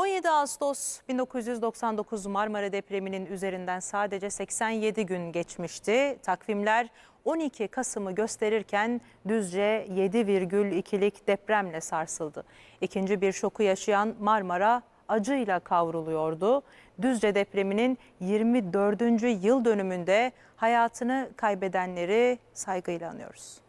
17 Ağustos 1999 Marmara depreminin üzerinden sadece 87 gün geçmişti. Takvimler 12 Kasım'ı gösterirken Düzce 7,2'lik depremle sarsıldı. İkinci bir şoku yaşayan Marmara acıyla kavruluyordu. Düzce depreminin 24. yıl dönümünde hayatını kaybedenleri saygıyla anıyoruz.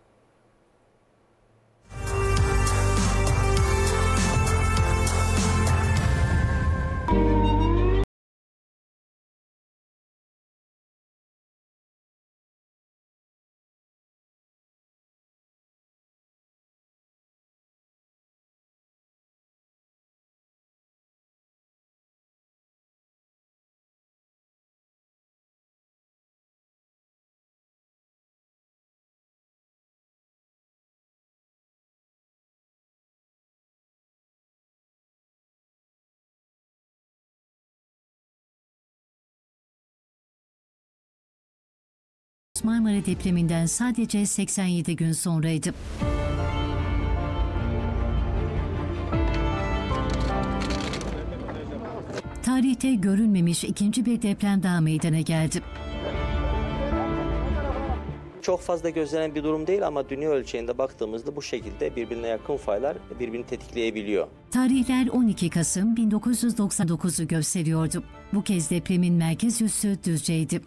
Marmara depreminden sadece 87 gün sonraydı. Tarihte görülmemiş ikinci bir deprem daha meydana geldi. Çok fazla gözlenen bir durum değil ama dünya ölçeğinde baktığımızda bu şekilde birbirine yakın faylar birbirini tetikleyebiliyor. Tarihler 12 Kasım 1999'u gösteriyordu. Bu kez depremin merkez üssü Düzce'ydi.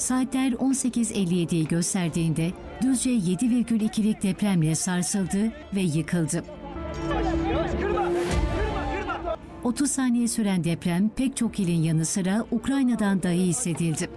Saatler 18.57'yi gösterdiğinde Düzce 7,2'lik depremle sarsıldı ve yıkıldı. 30 saniye süren deprem pek çok ilin yanı sıra Ukrayna'dan dahi hissedildi.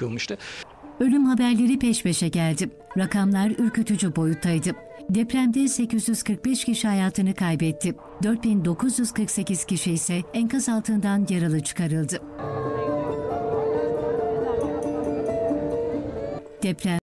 Yıkılmıştı. Ölüm haberleri peş peşe geldi. Rakamlar ürkütücü boyuttaydı. Depremde 845 kişi hayatını kaybetti. 4948 kişi ise enkaz altından yaralı çıkarıldı. Deprem